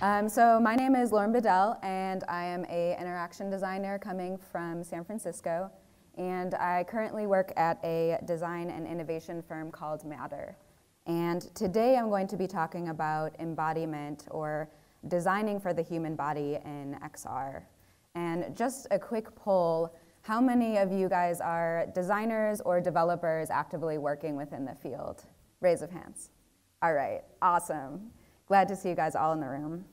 Um, so my name is Lauren Bedal, and I am a interaction designer coming from San Francisco. And I currently work at a design and innovation firm called Matter. And today I'm going to be talking about embodiment or designing for the human body in XR. And just a quick poll, how many of you guys are designers or developers actively working within the field? Raise of hands. All right, awesome. Glad to see you guys all in the room.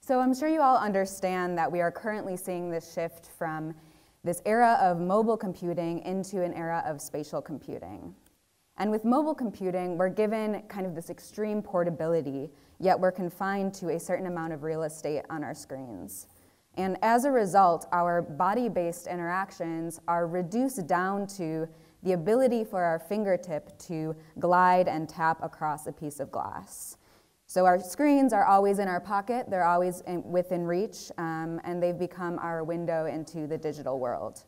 So I'm sure you all understand that we are currently seeing this shift from this era of mobile computing into an era of spatial computing. And with mobile computing, we're given kind of this extreme portability, yet we're confined to a certain amount of real estate on our screens. And as a result, our body-based interactions are reduced down to the ability for our fingertip to glide and tap across a piece of glass. So our screens are always in our pocket, they're always in, within reach, um, and they've become our window into the digital world.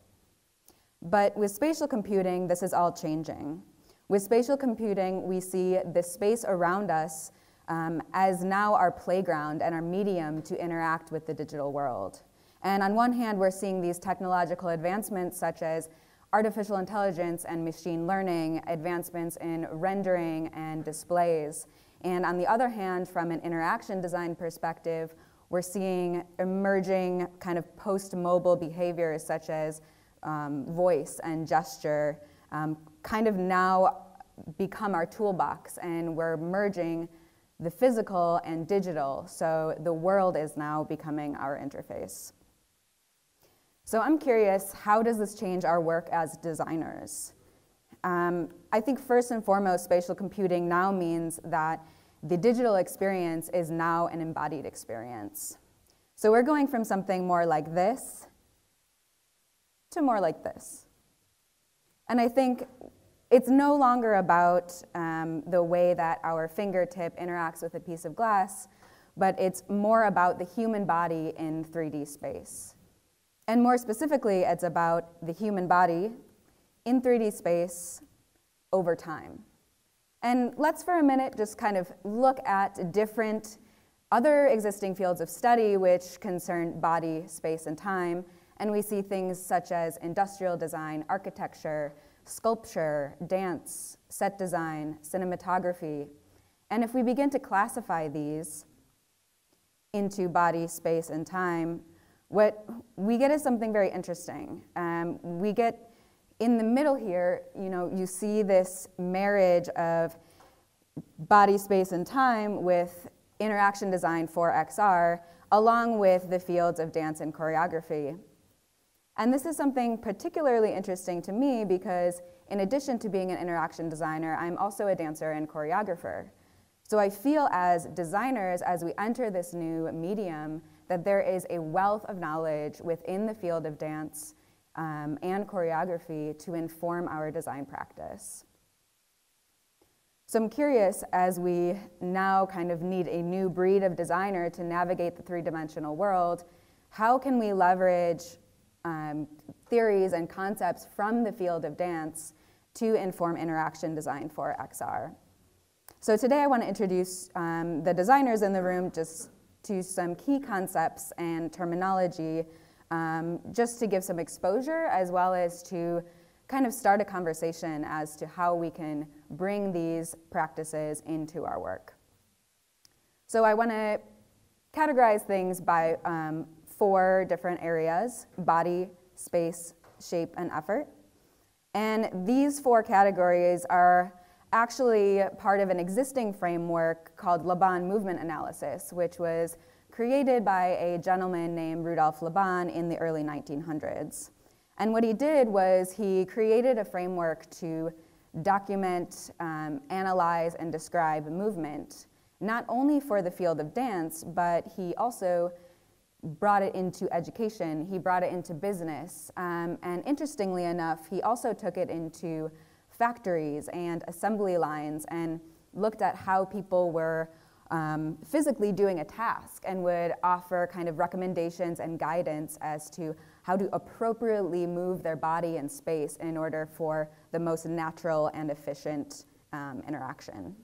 But with spatial computing, this is all changing. With spatial computing, we see the space around us um, as now our playground and our medium to interact with the digital world. And on one hand, we're seeing these technological advancements such as artificial intelligence and machine learning, advancements in rendering and displays. And on the other hand, from an interaction design perspective, we're seeing emerging kind of post-mobile behaviors such as um, voice and gesture um, kind of now become our toolbox and we're merging the physical and digital. So the world is now becoming our interface. So I'm curious, how does this change our work as designers? Um, I think first and foremost, spatial computing now means that the digital experience is now an embodied experience. So we're going from something more like this to more like this. And I think it's no longer about um, the way that our fingertip interacts with a piece of glass, but it's more about the human body in 3D space. And more specifically, it's about the human body in 3D space over time. And let's for a minute just kind of look at different other existing fields of study which concern body, space, and time. And we see things such as industrial design, architecture, sculpture, dance, set design, cinematography. And if we begin to classify these into body, space, and time, what we get is something very interesting. Um, we get in the middle here, you know, you see this marriage of body, space, and time with interaction design for XR, along with the fields of dance and choreography. And this is something particularly interesting to me because in addition to being an interaction designer, I'm also a dancer and choreographer. So I feel as designers, as we enter this new medium, that there is a wealth of knowledge within the field of dance um, and choreography to inform our design practice. So I'm curious, as we now kind of need a new breed of designer to navigate the three-dimensional world, how can we leverage um, theories and concepts from the field of dance to inform interaction design for XR? So today I want to introduce um, the designers in the room just to some key concepts and terminology um, just to give some exposure as well as to kind of start a conversation as to how we can bring these practices into our work. So I want to categorize things by um, four different areas, body, space, shape, and effort. And these four categories are actually part of an existing framework called Laban movement analysis, which was created by a gentleman named Rudolf Laban in the early 1900s. And what he did was he created a framework to document, um, analyze, and describe movement, not only for the field of dance, but he also brought it into education, he brought it into business, um, and interestingly enough, he also took it into factories and assembly lines and looked at how people were um, physically doing a task and would offer kind of recommendations and guidance as to how to appropriately move their body in space in order for the most natural and efficient um, interaction.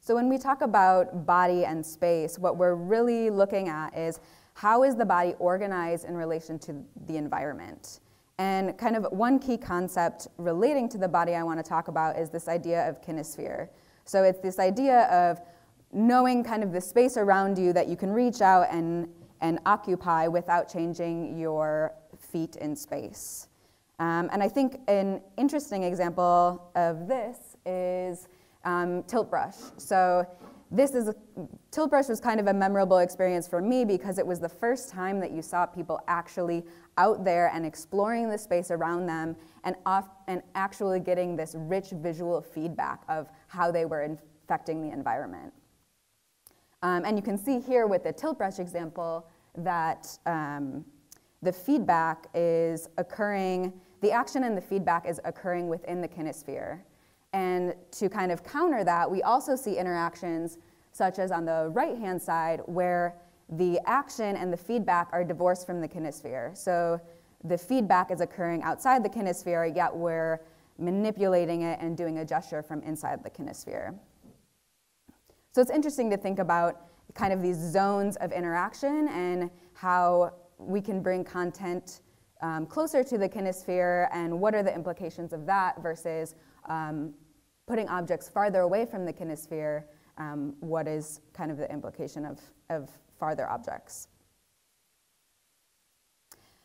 So when we talk about body and space, what we're really looking at is how is the body organized in relation to the environment? And kind of one key concept relating to the body I want to talk about is this idea of kinesphere. So it's this idea of knowing kind of the space around you that you can reach out and, and occupy without changing your feet in space. Um, and I think an interesting example of this is um, tilt brush. So this is a, tilt brush was kind of a memorable experience for me because it was the first time that you saw people actually out there and exploring the space around them and, off, and actually getting this rich visual feedback of how they were infecting the environment. Um, and you can see here with the tilt brush example that um, the feedback is occurring, the action and the feedback is occurring within the kinesphere. And to kind of counter that, we also see interactions such as on the right-hand side where the action and the feedback are divorced from the kinesphere. So the feedback is occurring outside the kinesphere, yet we're manipulating it and doing a gesture from inside the kinesphere. So it's interesting to think about kind of these zones of interaction and how we can bring content um, closer to the kinesphere and what are the implications of that versus um, putting objects farther away from the kinesphere, um, what is kind of the implication of, of farther objects.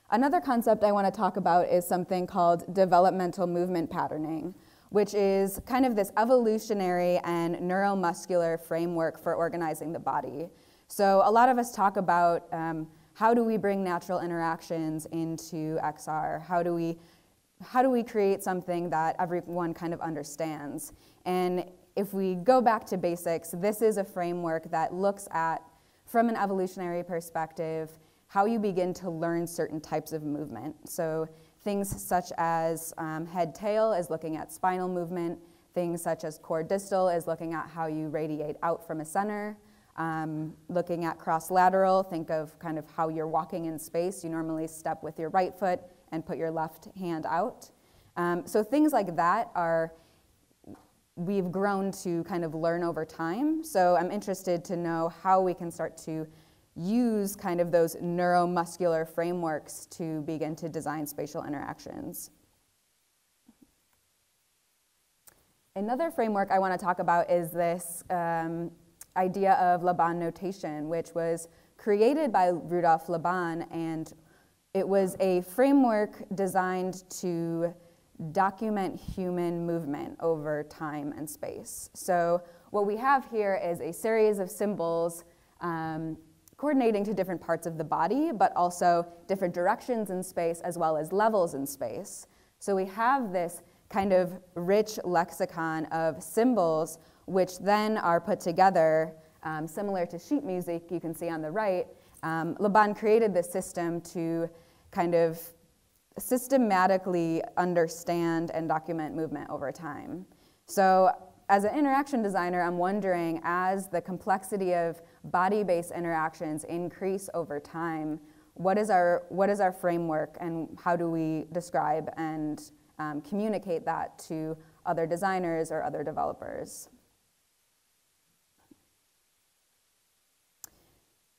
Another concept I want to talk about is something called developmental movement patterning, which is kind of this evolutionary and neuromuscular framework for organizing the body. So a lot of us talk about um, how do we bring natural interactions into XR? How do we how do we create something that everyone kind of understands? And if we go back to basics, this is a framework that looks at, from an evolutionary perspective, how you begin to learn certain types of movement. So things such as um, head-tail is looking at spinal movement, things such as core distal is looking at how you radiate out from a center, um, looking at cross-lateral, think of kind of how you're walking in space. You normally step with your right foot, and put your left hand out. Um, so things like that are, we've grown to kind of learn over time. So I'm interested to know how we can start to use kind of those neuromuscular frameworks to begin to design spatial interactions. Another framework I want to talk about is this um, idea of Laban notation, which was created by Rudolf Laban and it was a framework designed to document human movement over time and space. So what we have here is a series of symbols um, coordinating to different parts of the body, but also different directions in space as well as levels in space. So we have this kind of rich lexicon of symbols which then are put together, um, similar to sheet music you can see on the right. Um, Laban created this system to kind of systematically understand and document movement over time. So as an interaction designer, I'm wondering as the complexity of body-based interactions increase over time, what is our, what is our framework and how do we describe and um, communicate that to other designers or other developers?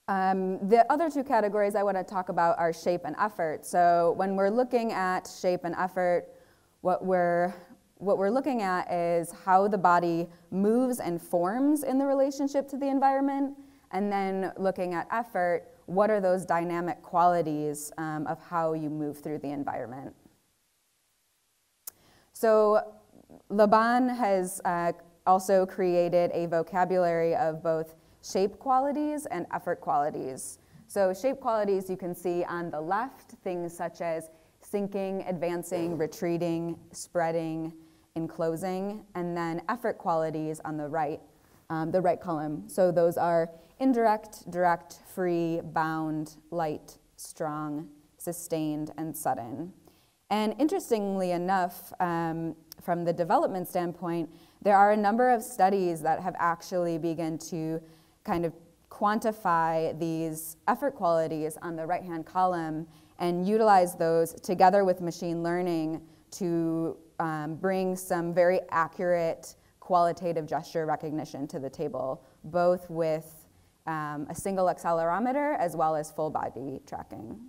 Um, the other two categories I want to talk about are shape and effort. So when we're looking at shape and effort, what we're, what we're looking at is how the body moves and forms in the relationship to the environment, and then looking at effort, what are those dynamic qualities um, of how you move through the environment. So Laban has uh, also created a vocabulary of both shape qualities and effort qualities. So shape qualities you can see on the left, things such as sinking, advancing, retreating, spreading, enclosing, and then effort qualities on the right, um, the right column. So those are indirect, direct, free, bound, light, strong, sustained, and sudden. And interestingly enough, um, from the development standpoint, there are a number of studies that have actually begun to kind of quantify these effort qualities on the right-hand column and utilize those together with machine learning to um, bring some very accurate qualitative gesture recognition to the table, both with um, a single accelerometer as well as full body tracking.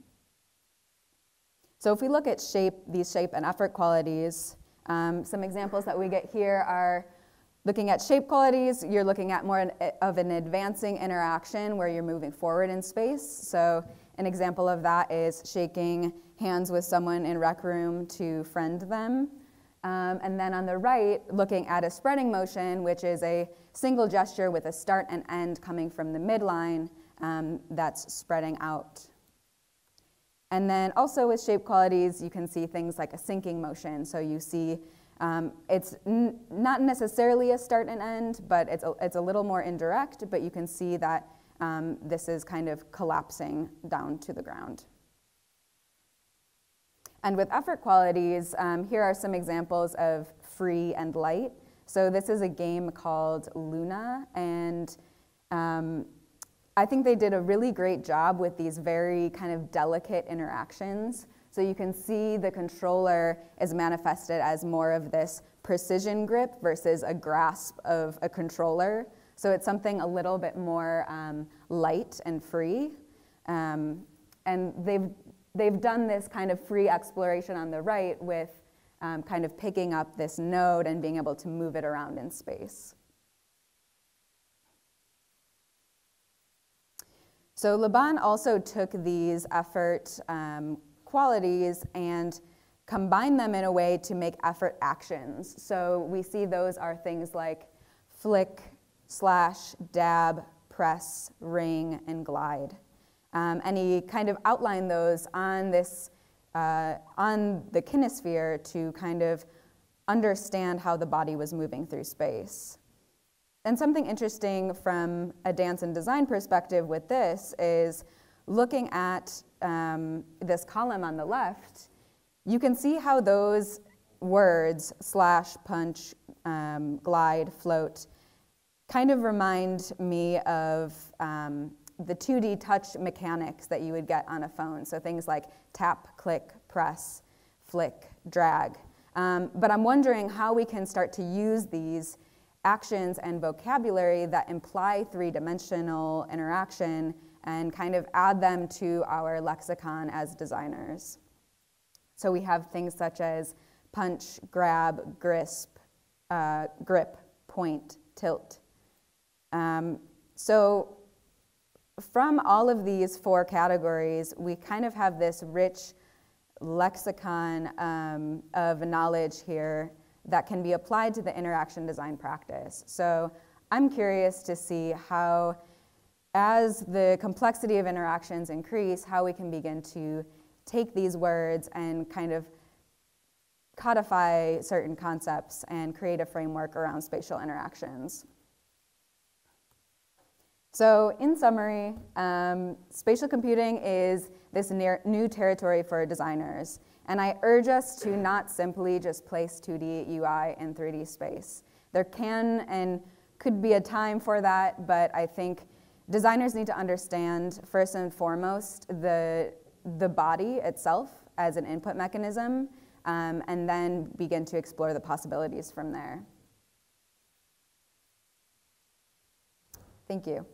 So if we look at shape, these shape and effort qualities, um, some examples that we get here are looking at shape qualities, you're looking at more of an advancing interaction where you're moving forward in space. So an example of that is shaking hands with someone in rec room to friend them. Um, and then on the right, looking at a spreading motion, which is a single gesture with a start and end coming from the midline um, that's spreading out. And then also with shape qualities, you can see things like a sinking motion. So you see um, it's not necessarily a start and end, but it's a, it's a little more indirect, but you can see that um, this is kind of collapsing down to the ground. And with effort qualities, um, here are some examples of free and light. So this is a game called Luna, and um, I think they did a really great job with these very kind of delicate interactions. So you can see the controller is manifested as more of this precision grip versus a grasp of a controller. So it's something a little bit more um, light and free. Um, and they've, they've done this kind of free exploration on the right with um, kind of picking up this node and being able to move it around in space. So Laban also took these effort um, qualities and combined them in a way to make effort actions. So we see those are things like flick, slash, dab, press, wring, and glide. Um, and he kind of outlined those on this, uh, on the kinesphere to kind of understand how the body was moving through space. And something interesting from a dance and design perspective with this is looking at um, this column on the left, you can see how those words, slash, punch, um, glide, float, kind of remind me of um, the 2D touch mechanics that you would get on a phone. So things like tap, click, press, flick, drag. Um, but I'm wondering how we can start to use these actions and vocabulary that imply three-dimensional interaction and kind of add them to our lexicon as designers. So we have things such as punch, grab, grasp, uh, grip, point, tilt. Um, so from all of these four categories, we kind of have this rich lexicon um, of knowledge here that can be applied to the interaction design practice. So I'm curious to see how, as the complexity of interactions increase, how we can begin to take these words and kind of codify certain concepts and create a framework around spatial interactions. So in summary, um, spatial computing is this new territory for designers. And I urge us to not simply just place 2D UI in 3D space. There can and could be a time for that, but I think designers need to understand, first and foremost, the, the body itself as an input mechanism, um, and then begin to explore the possibilities from there. Thank you.